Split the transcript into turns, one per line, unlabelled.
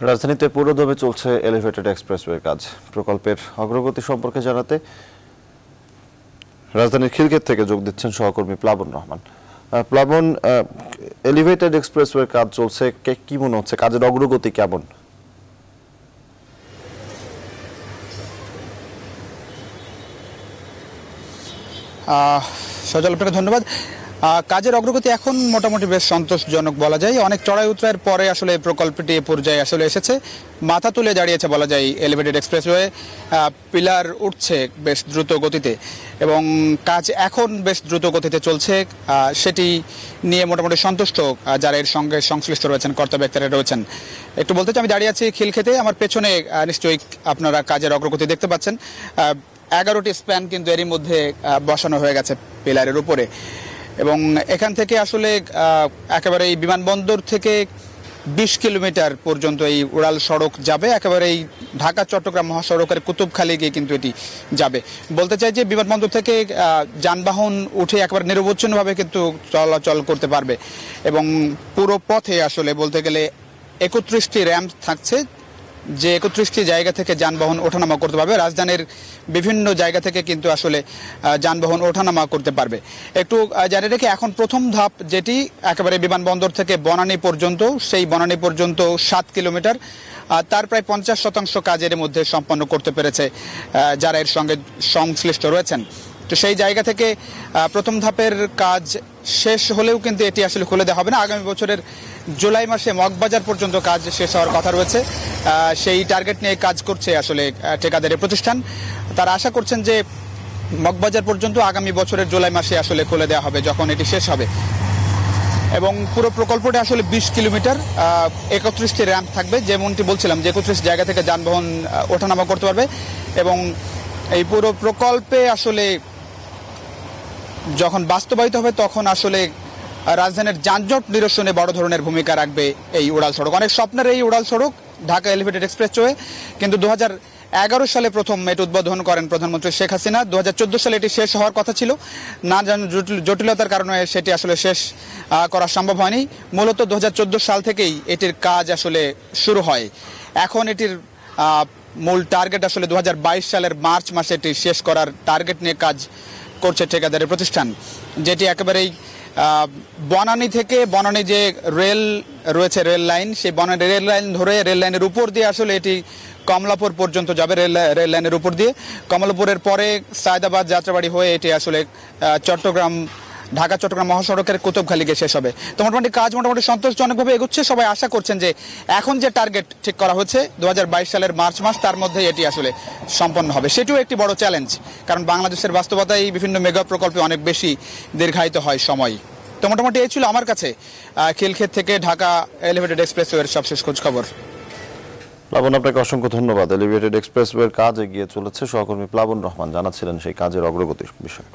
রাজধানীতে পুরোদমে চলছে এলিভেটেড এক্সপ্রেসওয়ে কাজ। প্রকল্পের অগ্রগতি সম্পর্কে জানাতে রাজধানীর খিলক্ষেত থেকে যোগ দিচ্ছেন সহকর্মী প্লাবন রহমান। প্লাবন এলিভেটেড এক্সপ্রেসওয়ে কাজ চলছে। কে- মনে হচ্ছে? কাজের অগ্রগতি কেমন?
সজল, আপনাকে ধন্যবাদ। কাজের অগ্রগতি এখন মোটামুটি বেশ সন্তোষজনক বলা যায়। অনেক চড়াই উতরায়ের পরে আসলে এই প্রকল্পটি এ পর্যায়ে আসলে এসেছে। মাথা তুলে দাঁড়িয়েছে বলা যায় এলিভেটেড এক্সপ্রেসওয়ে পিলার উঠছে বেশ দ্রুত গতিতে এবং কাজ এখন বেশ দ্রুত গতিতে চলছে। সেটি নিয়ে মোটামুটি সন্তুষ্ট যারা এর সঙ্গে সংশ্লিষ্ট রয়েছেন, কর্তা ব্যক্তিরা রয়েছেন। একটু বলতে চাই, আমি দাঁড়িয়ে আছি খিলক্ষেতে। আমার পেছনে নিশ্চয়ই আপনারা কাজের অগ্রগতি দেখতে পাচ্ছেন। এগারোটি স্প্যান কিন্তু এরই মধ্যে বসানো হয়ে গেছে পিলারের উপরে। এবং এখান থেকে আসলে একেবারে এই বিমানবন্দর থেকে বিশ কিলোমিটার পর্যন্ত এই উড়াল সড়ক যাবে। একেবারে এই ঢাকা চট্টগ্রাম মহাসড়কের কুতুবখালি গিয়ে কিন্তু এটি যাবে। বলতে চাই যে বিমানবন্দর থেকে যানবাহন উঠে একেবারে নিরবচ্ছিন্নভাবে কিন্তু চলাচল করতে পারবে। এবং পুরো পথে আসলে বলতে গেলে একত্রিশটি র্যাম্প থাকছে যে একত্রিশটি জায়গা থেকে যানবাহন ওঠানামা করতে পারবে, রাজধানীর বিভিন্ন জায়গা থেকে কিন্তু আসলে যানবাহন ওঠানামা করতে পারবে। একটু জানিয়ে রেখে এখন প্রথম ধাপ যেটি, একেবারে বিমানবন্দর থেকে বনানী পর্যন্ত, সেই বনানী পর্যন্ত সাত কিলোমিটার তার প্রায় পঞ্চাশ শতাংশ কাজের মধ্যে সম্পন্ন করতে পেরেছে যারা এর সঙ্গে সংশ্লিষ্ট রয়েছেন। তো সেই জায়গা থেকে প্রথম ধাপের কাজ শেষ হলেও কিন্তু এটি আসলে খুলে দেওয়া হবে না। আগামী বছরের জুলাই মাসে মগবাজার পর্যন্ত কাজ শেষ হওয়ার কথা রয়েছে। সেই টার্গেট নিয়ে কাজ করছে আসলে ঠিকাদারি প্রতিষ্ঠান। তারা আশা করছেন যে মগবাজার পর্যন্ত আগামী বছরের জুলাই মাসে আসলে খুলে দেওয়া হবে, যখন এটি শেষ হবে। এবং পুরো প্রকল্পটি আসলে বিশ কিলোমিটার একত্রিশটি র্যাম্প থাকবে, যেমনটি বলছিলাম যে একত্রিশ জায়গা থেকে যানবাহন ওঠানামা করতে পারবে। এবং এই পুরো প্রকল্পে আসলে যখন বাস্তবায়িত হবে, তখন আসলে রাজধানীর যানজট নিরসনে বড় ধরনের ভূমিকা রাখবে এই উড়াল সড়ক। অনেক স্বপ্নের এই উড়াল সড়ক ঢাকা এলিভেটেড এক্সপ্রেসওয়ে, কিন্তু দু এগারো সালে প্রথম এটি উদ্বোধন করেন প্রধানমন্ত্রী শেখ হাসিনা। দু হাজার চোদ্দ সালে এটি শেষ হওয়ার কথা ছিল। না জানো জটিল- জটিলতার কারণে সেটি আসলে শেষ করা সম্ভব হয়নি। মূলত দু হাজার চোদ্দ সাল থেকেই এটির কাজ আসলে শুরু হয়। এখন এটির মূল টার্গেট আসলে দু হাজার বাইশ সালের মার্চ মাসে এটি শেষ করার টার্গেট নিয়ে কাজ করছে ঠিকাদারি প্রতিষ্ঠান, যেটি একেবারেই বনানী থেকে বনানী যে রেল রয়েছে, রেল লাইন, সেই বনানী রেল লাইন ধরে রেল লাইনের উপর দিয়ে আসলে এটি কমলাপুর পর্যন্ত যাবে রেল রেল লাইনের উপর দিয়ে। কমলাপুরের পরে সায়দাবাদ যাত্রাবাড়ি হয়ে এটি আসলে চট্টগ্রাম ঢাকা, চট্টগ্রাম মহাসড়কের কুতুবখালী গিয়ে শেষ হবে। তো মোটামুটি কাজ মোটামুটি সন্তোষজনকভাবে এগোচ্ছে, সবাই আশা করছেন যে এখন যে টার্গেট ঠিক করা দুহাজার বাইশ সালের মার্চ মাস, তার মধ্যে এটি আসলে সম্পন্ন হবে। সেটিও একটি বড় চ্যালেঞ্জ কারণ বাংলাদেশের বাস্তবতায় বিভিন্ন মেগা প্রকল্পে অনেক বেশি দীর্ঘায়িত হয় সময়। তো মোটামুটি এই ছিল আমার কাছে খিলক্ষেত থেকে ঢাকা এলিভেটেড এক্সপ্রেসওয়ের সবশেষ খোঁজ খবর।
প্লাবন, আপনাকে অসংখ্য ধন্যবাদ। এলিভেটেড এক্সপ্রেসওয়ের কাজ এগিয়ে চলেছে সহকর্মী প্লাবন রহমান জানাচ্ছিলেন সেই কাজের অগ্রগতির বিষয়ে।